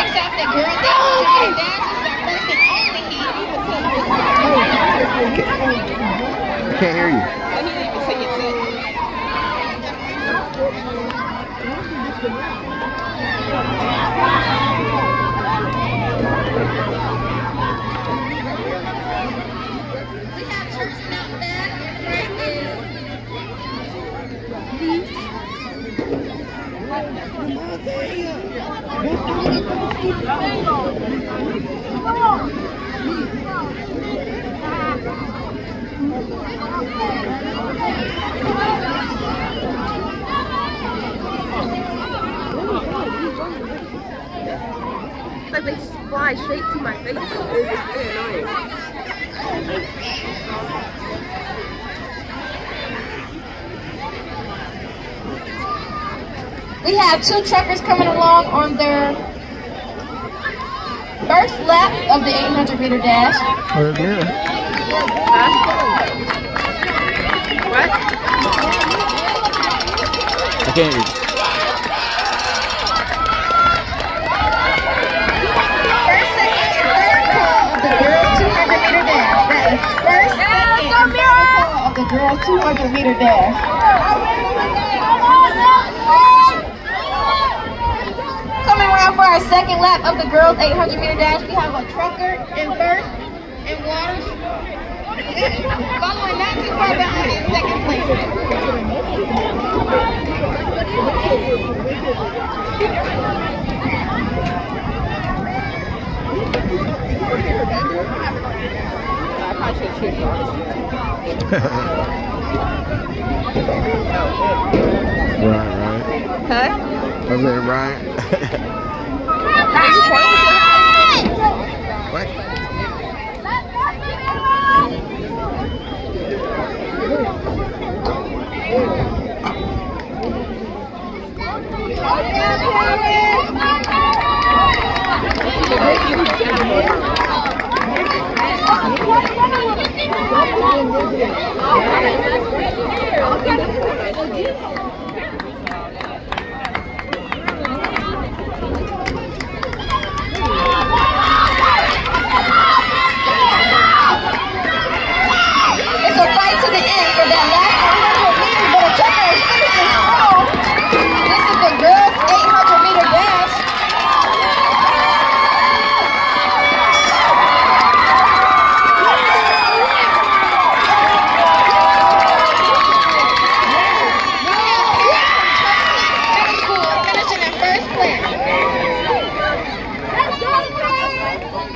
takes off the girls 800 meter dash. This is our first and only heat. I can't hear you. He didn't even say it's it. We have church out back. Right is Like they fly straight to my face. It's. We have two truckers coming along on their first lap of the 800 meter dash. Oh, yeah. What? I can't hear you. First, second, and third call of the girls 200 meter dash. That is first, second, and third call of the girls 200 meter dash. Around for our second lap of the girls 800 meter dash, we have a trucker in first and one following not too far behind in second place. I probably should cheer Right, right. Huh? Was it right? what?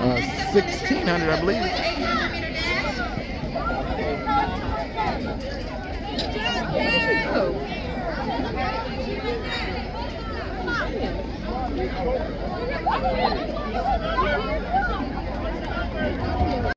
Uh, 1600, I believe.